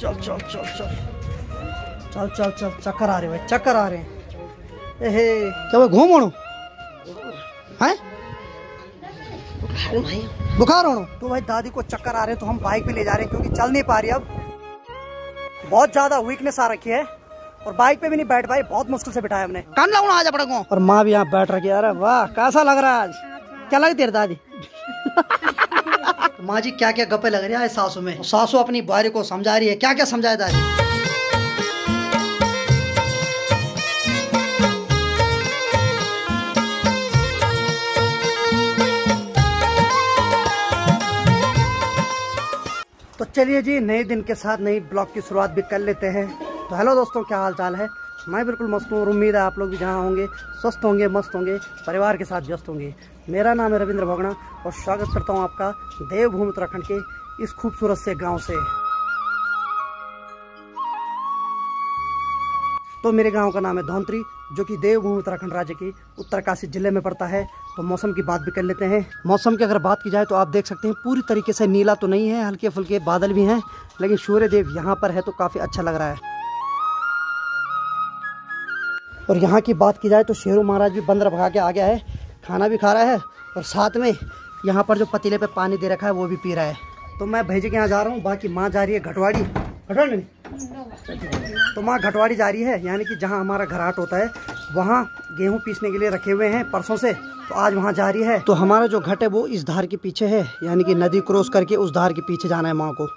चल चल चल चल। चल चल चल चक्कर आ रहे भाई चक्कर आ रहे हैं। एहे क्या भाई घूम ओणो हैं? बुखार होनो तो भाई दादी को चक्कर आ रहे हैं तो हम बाइक पे ले जा रहे हैं क्योंकि चल नहीं पा रही अब। बहुत ज़्यादा वीकनेस आ रखी है। और बाइक पे भी नहीं बैठ पाई बहुत मुश्किल से बिठाया हमने। कान लगना आज अपने को? और माँ भी यहाँ बैठ रखी है अरे वाह कैसा लग रहा है आज? क्या लगी तेरे दादी? माँ जी क्या क्या गप्पे लग रही है सासू में? सासू अपनी बारी को समझा रही है। क्या क्या समझाए दादी तो चलिए जी, नए दिन के साथ नई ब्लॉग की शुरुआत भी कर लेते हैं। तो हेलो दोस्तों, क्या हाल चाल है? मैं बिल्कुल मस्त हूँ और उम्मीद है आप लोग भी जहाँ होंगे, स्वस्थ होंगे, मस्त होंगे, परिवार के साथ व्यस्त होंगे। मेरा नाम है रविंद्र भोगना और स्वागत करता हूँ आपका देवभूमि उत्तराखंड के इस खूबसूरत से गाँव से। तो मेरे गाँव का नाम है धौंतरी, जो कि देवभूमि उत्तराखंड राज्य के उत्तरकाशी ज़िले में पड़ता है। तो मौसम की बात भी कर लेते हैं। मौसम की अगर बात की जाए तो आप देख सकते हैं पूरी तरीके से नीला तो नहीं है हल्के फुल्के बादल भी हैं, लेकिन सूर्य देव यहाँ पर है तो काफ़ी अच्छा लग रहा है। और यहाँ की बात की जाए तो शेरू महाराज भी बंदर भगा के आ गया है, खाना भी खा रहा है और साथ में यहाँ पर जो पतीले पे पानी दे रखा है, वो भी पी रहा है। तो मैं भेजे के यहाँ जा रहा हूँ, बाकी माँ जा रही है घटवाड़ी। घटवाड़ी तो माँ घटवाड़ी जा रही है, यानी कि जहाँ हमारा घराट होता है, वहाँ गेहूँ पीसने के लिए रखे हुए हैं परसों से तो आज वहाँ जा रही है। तो हमारा जो घट है, वो इस धार के पीछे है, यानी कि नदी क्रॉस करके उस धार के पीछे जाना है माँ को।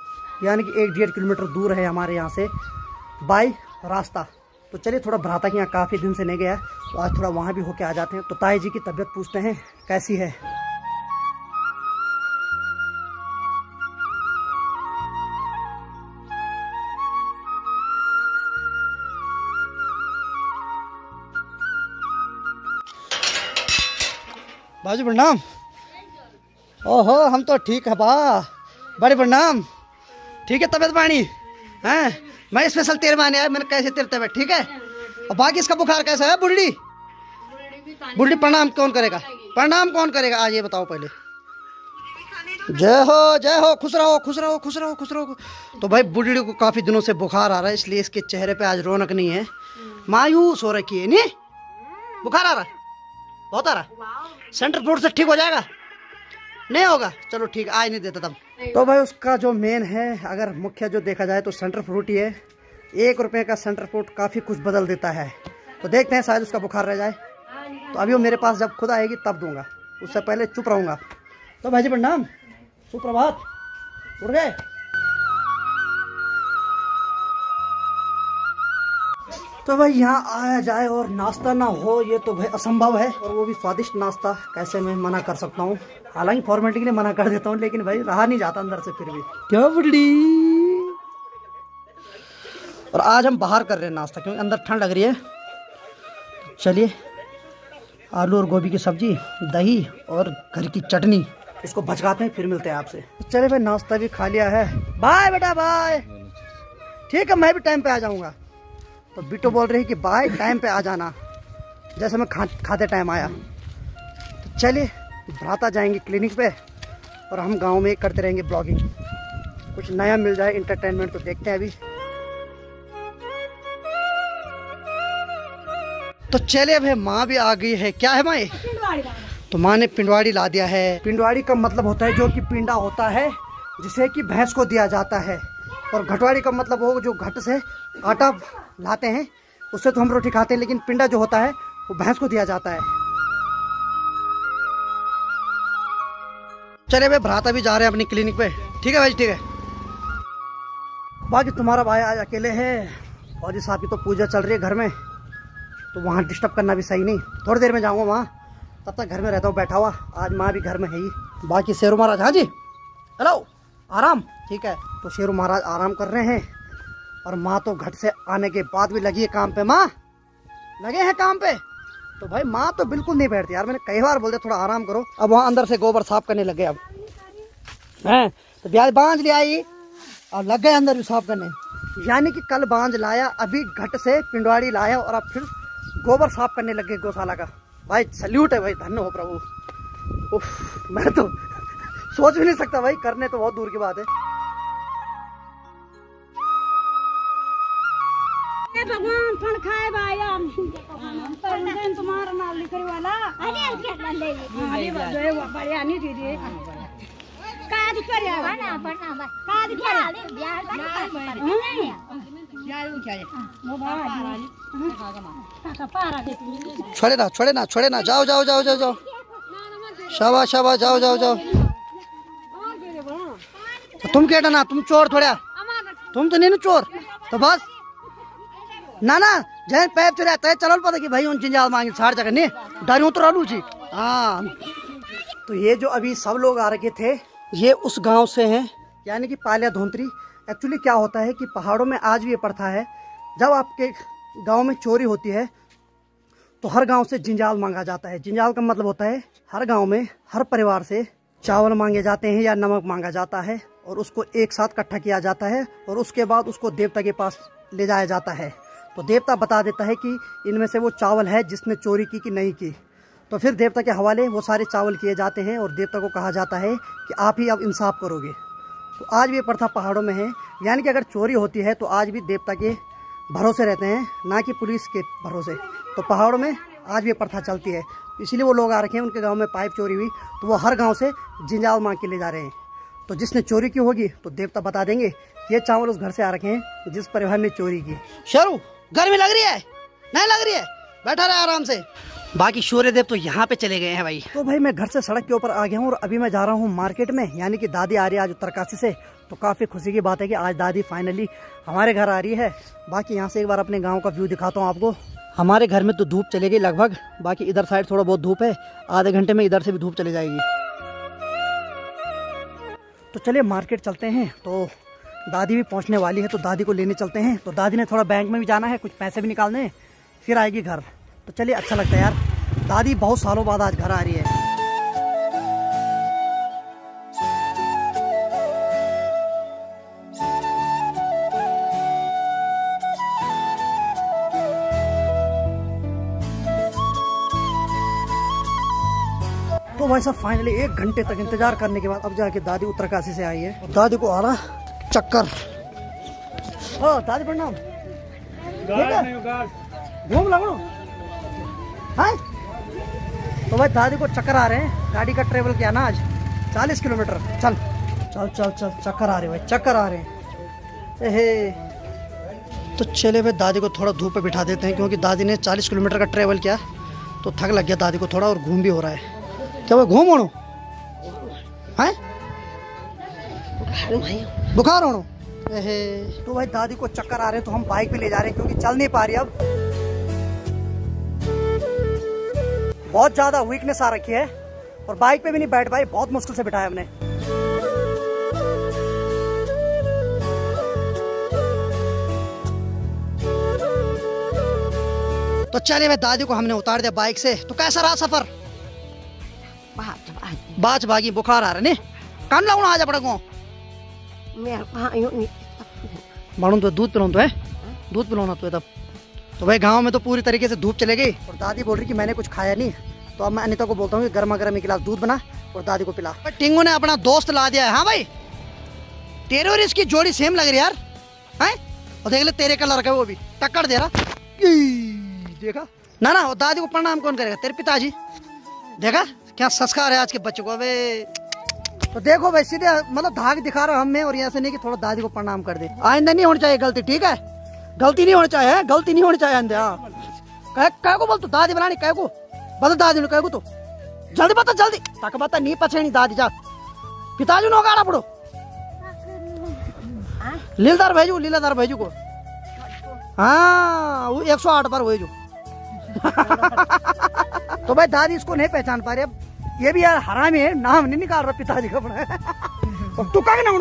यानी कि एक डेढ़ किलोमीटर दूर है हमारे यहाँ से, बाई रास्ता। तो चलिए थोड़ा भ्राता के यहाँ काफ़ी दिन से नहीं गया तो आज थोड़ा वहाँ भी होके आ जाते हैं। तो ताई जी की तबीयत पूछते हैं, कैसी है? बाजू प्रणाम। ओहो, हम तो ठीक है बा। बड़े प्रणाम। ठीक है तबीयत पानी? हैं? मैं स्पेशल तेरे माने आया मैंने कैसे तेरे तबीयत ठीक है? और बाकी इसका बुखार कैसा है बुढ़ी? बुढ़ी प्रणाम कौन करेगा? प्रणाम कौन करेगा? आज ये बताओ पहले। जय हो जय हो खुश रहो खुश रहो खुश रहो खुश रहो। तो भाई बुढ़ी को काफ़ी दिनों से बुखार आ रहा है इसलिए इसके चेहरे पे आज रौनक नहीं है। मायूस हो रखी है नहीं बुखार आ रहा बहुत आ रहा सेंटर फ्रूट से ठीक हो जाएगा? नहीं होगा? चलो ठीक आज नहीं देता तब। तो भाई उसका जो मेन है अगर मुख्य जो देखा जाए तो सेंटर फ्रूट ही है। एक रुपए का सेंटर फ्रूट काफ़ी कुछ बदल देता है। तो देखते हैं शायद उसका बुखार रह जाए। तो अभी वो मेरे पास जब खुद आएगी तब दूँगा। उससे पहले चुप रहूँगा। तो भाई जी प्रणाम। सुप्रभात। उड़ गए। तो भाई यहाँ आया जाए और नाश्ता ना हो ये तो भाई असंभव है। और वो भी स्वादिष्ट नाश्ता कैसे मैं मना कर सकता हूँ? हालाँकि फॉर्मेलिटी के लिए मना कर देता हूँ लेकिन भाई रहा नहीं जाता अंदर से फिर भी। क्या बुढ़ी और आज हम बाहर कर रहे हैं नाश्ता क्योंकि अंदर ठंड लग रही है। चलिए आलू और गोभी की सब्ज़ी दही और घर की चटनी इसको भचकाते हैं फिर मिलते हैं आपसे। चले भाई नाश्ता भी खा लिया है। बाय बेटा बाय। ठीक है मैं भी टाइम पे आ जाऊँगा। तो बिटो बोल रही कि बाय टाइम पे आ जाना। जैसे मैं खा खाते टाइम आया। तो चलिए, भ्राता जाएँगे क्लिनिक पे और हम गाँव में करते रहेंगे ब्लॉगिंग कुछ नया मिल जाए इंटरटेनमेंट तो देखते हैं अभी। तो चलिए भाई माँ भी आ गई है। क्या है माँ तो माँ ने पिंडवाड़ी ला दिया है। पिंडवाड़ी का मतलब होता है जो कि पिंडा होता है, जिसे कि भैंस को दिया जाता है। और घटवाड़ी का मतलब हो जो घट से आटा लाते हैं उससे तो हम रोटी खाते हैं, लेकिन पिंडा जो होता है, वो भैंस को दिया जाता है। चले भाई, भ्राता भी जा रहे हैं अपनी क्लिनिक पे। ठीक है भाई, ठीक है। बाकी तुम्हारा भाई आज अकेले है फौजी साहब की तो पूजा चल रही है घर में तो वहाँ डिस्टर्ब करना भी सही नहीं। थोड़ी देर में जाऊँगा वहाँ, तब तक घर में रहता हूँ, बैठा हुआ। आज माँ भी घर में है ही। बाकी शेरू महाराज हाँ जी? हेलो आराम? ठीक है तो शेरू महाराज आराम कर रहे हैं। और माँ तो घर से आने के बाद भी लगी है काम पे माँ? लगे हैं काम पे? तो भाई माँ तो बिल्कुल नहीं बैठती यार मैंने कई बार बोलते थोड़ा आराम करो। अब वहाँ अंदर से गोबर साफ़ करने लगे अब। हैं? तो ब्याज बांझ ले आई अब लग गए अंदर भी साफ़ करने। यानी कि कल बांझ लाया अभी घट से पिंडवाड़ी लाया और अब फिर गोबर साफ़ करने लग गए गौशाला का। भाई सल्यूट है भाई धन्य हो प्रभु। उफ, मैं तो सोच भी नहीं सकता भाई करने तो बहुत दूर की बात है। भगवान फण खाए भाई हम तुम्हारा नाम लिखने वाला अरे अरे वो बढ़िया नहीं दीदी काज कर बना बना काज कर देती छोड़े ना छोड़े ना छोड़े ना जाओ जाओ जाओ जाओ जाओ शाबाश शाबाश जाओ जाओ जाओ तुम केटा ना तुम चोर थोड़ा तुम तो नहीं ना चोर तो बस ना ना, जैन पैर चुरा तय चलल पता कि भाई उन जिंजाल मांगे साठ जगह नहीं डरू तो रहलू जी। हाँ। तो ये जो अभी सब लोग आ रखे थे, ये उस गाँव से हैं, यानी कि पालिया धोंतरी। एक्चुअली क्या होता है कि पहाड़ों में आज भी ये प्रथा है, जब आपके गाँव में चोरी होती है तो हर गाँव से जिंजाल मांगा जाता है। जिंजाल का मतलब होता है, हर गाँव में, हर परिवार से चावल मांगे जाते हैं या नमक मांगा जाता है, और उसको एक साथ इकट्ठा किया जाता है, और उसके बाद उसको देवता के पास ले जाया जाता है। तो देवता बता देता है कि इनमें से वो चावल है जिसने चोरी की कि नहीं की। तो फिर देवता के हवाले वो सारे चावल किए जाते हैं और देवता को कहा जाता है कि आप ही अब इंसाफ करोगे। तो आज भी ये प्रथा पहाड़ों में है। यानी कि अगर चोरी होती है तो आज भी देवता के भरोसे रहते हैं, ना कि पुलिस के भरोसे। तो पहाड़ों में आज भी प्रथा चलती है। इसीलिए वो लोग आ रखे हैं, उनके गाँव में पाइप चोरी हुई तो वो हर गाँव से जिंजाल मांग के ले जा रहे हैं। तो जिसने चोरी की होगी तो देवता बता देंगे ये चावल उस घर से आ रखे हैं जिस परिवार ने चोरी की। शरू गर्मी लग रही है? नहीं लग रही है? बैठा रहे आराम से। बाकी सूर्य देव तो यहाँ पे चले गए हैं भाई। तो भाई मैं घर से सड़क के ऊपर आ गया हूँ और अभी मैं जा रहा हूँ मार्केट में, यानी कि दादी आ रही है आज उत्तरकाशी से। तो काफ़ी खुशी की बात है कि आज दादी फाइनली हमारे घर आ रही है। बाकी यहाँ से एक बार अपने गाँव का व्यू दिखाता हूँ आपको। हमारे घर में तो धूप चले गई लगभग, बाकी इधर साइड थोड़ा बहुत धूप है। आधे घंटे में इधर से भी धूप चली जाएगी। तो चलिए मार्केट चलते हैं। तो दादी भी पहुँचने वाली है तो दादी को लेने चलते हैं। तो दादी ने थोड़ा बैंक में भी जाना है, कुछ पैसे भी निकालने फिर आएगी घर। तो चलिए अच्छा लगता है यार। दादी बहुत सालों बाद आज घर आ रही है। तो भाई साहब फाइनली एक घंटे तक इंतज़ार करने के बाद अब जाके दादी उत्तरकाशी से आई है। दादी को आ रहा चक्कर। ओ दादी प्रणाम घूम लगो। हाय। तो भाई दादी को चक्कर आ रहे हैं। गाड़ी का ट्रेवल किया ना आज। चालीस किलोमीटर। चल। चल चल चल। चक्कर आ रहे भाई, चक्कर आ रहे हैं। एहे। तो चले भाई, दादी को थोड़ा धूप पे बिठा देते हैं, क्योंकि दादी ने चालीस किलोमीटर का ट्रेवल किया। तो थक लग गया दादी को थोड़ा और घूम भी हो रहा है। क्या वो घूम ओणो हैं बुखार एहे तो भाई दादी को चक्कर आ रहे हैं तो हम बाइक पे ले जा रहे हैं क्योंकि चल नहीं पा रही अब। बहुत ज़्यादा वीकनेस आ रखी है और बाइक पे भी नहीं बैठ पाई बहुत मुश्किल से बिठाया हमने। तो चले भाई दादी को हमने उतार दिया बाइक से। तो कैसा रहा सफ़र? बाज बागी बुखार आ रहा ने कान लाउन आ जा पड़ा गो मालूम तो दूध पिलाऊं तो है। दूध पिलाऊँगा तो तब। तो भाई गाँव में तो पूरी तरीके से धूप चले गई और दादी बोल रही कि मैंने कुछ खाया नहीं तो अब मैं अनिता को बोलता हूँ कि गर्मा गर्म एक गिलास दूध बना और दादी को पिला। टिंगू ने अपना दोस्त ला दिया है हाँ भाई? तेरे और इसकी जोड़ी सेम लग रही यार। हैं? और देख ले, तेरे कलर का वो भी। टक्कर दे रहा। देखा? ना ना दादी को प्रणाम कौन करेगा? तेरे पिताजी। देखा? क्या संस्कार है आज के बच्चों को? अबे तो देखो भाई, सीधे मतलब धाग दिखा रहा हमें और यहाँ से नहीं कि थोड़ा दादी को प्रणाम कर दे। आइंदा नहीं होनी चाहिए गलती, ठीक है? गलती नहीं होनी चाहिए गलती नहीं होनी चाहिए हाँ। कह कह को बोल तू, दादी बनानी, कह को। बता दादी कह को तो। जल्दी बता, जल्दी। तक बता, नहीं पछेनी दादी, जा। पिताजी ने गाड़ा पड़ो लीलदार भेजू लीलादार भेजू को। हाँ एक सौ आठ बार भेजू। तो भाई दादी इसको नहीं पहचान पा रही अब ये भी यार हरामी है नाम नहीं निकाल रहा पिताजी का अपना। अब तू का ना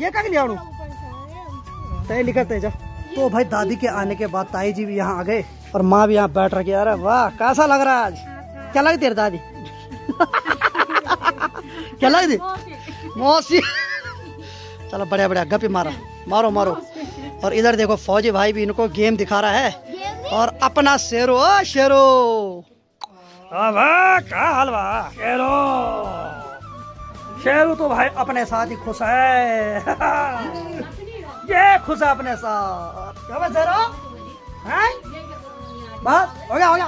ये का लिया तय लिखा तय जा। तो भाई दादी के आने के बाद ताई जी भी यहाँ आ गए और माँ भी यहाँ बैठ रखी अरे वाह कैसा लग रहा है आज? क्या लगी तेरी दादी? क्या लगी थी मौसी। चलो बढ़िया बढ़िया गपी मारो। मारो मारो। और इधर देखो फौजी भाई भी इनको गेम दिखा रहा है। और अपना शेरो ओ शेरो। हाँ क्या हाल शेरो तो भाई अपने साथ ही खुश है। ये खुश है अपने साथ? बस हो गया हो गया।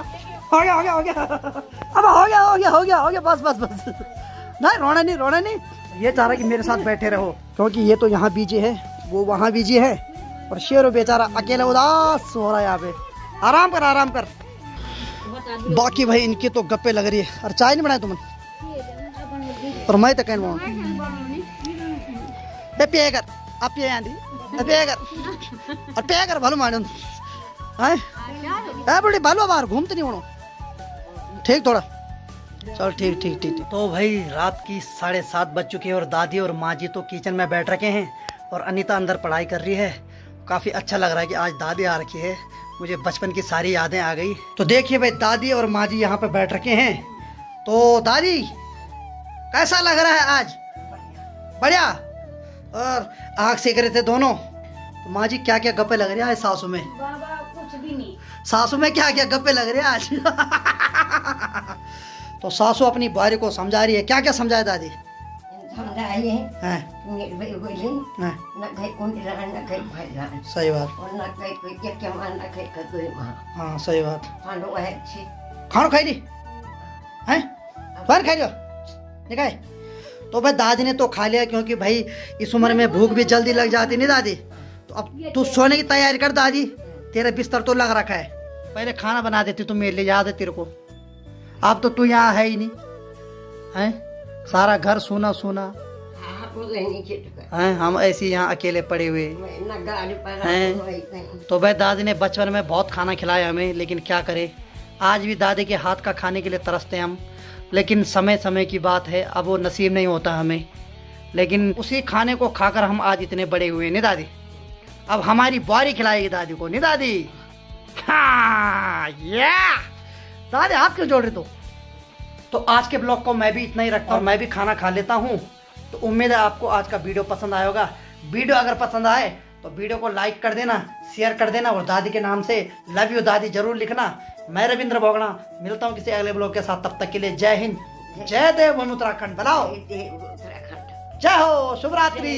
हो गया हो गया हो गया। अब हो गया हो गया हो गया हो गया। बस बस बस। नहीं, रोना नहीं रोना नहीं। ये चाह रहा कि मेरे साथ बैठे रहो, क्योंकि ये तो यहाँ बीजी है, वो वहाँ बीजी है। और शेर बेचारा अकेला उदास हो रहा है यहाँ पे। आराम कर आराम कर। बाकी भाई, इनकी तो गप्पे लग रही है। और चाय नहीं बनाया तुमने? और मैं तो कहना बनाऊँ। पिए कर। अब पिए आंधी। कर। और कर, भलो मानो हैं? बड़ी भलो बाहर घूमते नहीं होनो। ठीक थोड़ा। चल ठीक ठीक ठीक। तो भाई, रात की साढ़े सात बज चुकी है और दादी और माँ जी तो किचन में बैठ रखे हैं और अनीता अंदर पढ़ाई कर रही है। काफ़ी अच्छा लग रहा है कि आज दादी आ रखी है। मुझे बचपन की सारी यादें आ गई। तो देखिए भाई दादी और माँ जी यहाँ पे बैठ रखे हैं। तो दादी कैसा लग रहा है आज? बढ़िया। और आग सेक रहे थे दोनों। तो माँ जी क्या क्या गप्पे लग रहे हैं आज सासू में? बाबा कुछ भी नहीं। सासू में क्या क्या गप्पे लग रहे हैं आज? तो सासू अपनी बुआरी को समझा रही है। क्या क्या समझाए दादी? समझाइए हैं निर्भय बोले हैं न कहीं कुंडला न कहीं भैया सही बात और न कहीं कोई क्या मान न कहीं कदोई माँ हाँ सही बात खानो है छी खाना खाई ली हैं बाहर खाई निकाय तो भाई दादी ने तो खा लिया क्योंकि भाई इस उम्र में भूख भी जल्दी लग जाती नहीं दादी तो अब तू सोने की तैयारी कर दादी तेरा बिस्तर तो लग रखा है पहले खाना बना देती तू मेरे लिए याद है तेरे को अब तो तू यहाँ है ही नहीं हैं सारा घर सोना सोना। हैं हम ऐसे यहाँ अकेले पड़े हुए। हैं? तो भाई दादी ने बचपन में बहुत खाना खिलाया हमें लेकिन क्या करें? आज भी दादी के हाथ का खाने के लिए तरसते हम लेकिन समय समय की बात है अब वो नसीब नहीं होता हमें। लेकिन उसी खाने को खाकर हम आज इतने बड़े हुए नहीं दादी? अब हमारी बुआरी खिलाएगी दादी को नहीं दादी? हाँ या दादी हाथ क्यों जोड़ रहे तो तो आज के ब्लॉग को मैं भी इतना ही रखता हूँ मैं भी खाना खा लेता हूँ। तो उम्मीद है आपको आज का वीडियो पसंद आया होगा। वीडियो अगर पसंद आए तो वीडियो को लाइक कर देना शेयर कर देना और दादी के नाम से लव यू दादी ज़रूर लिखना। मैं रविंद्र बोगड़ा मिलता हूँ किसी अगले ब्लॉग के साथ तब तक के लिए जय हिंद जय देव उत्तराखंड बनाओ उत्तराखंड। जय हो शुभ रात्रि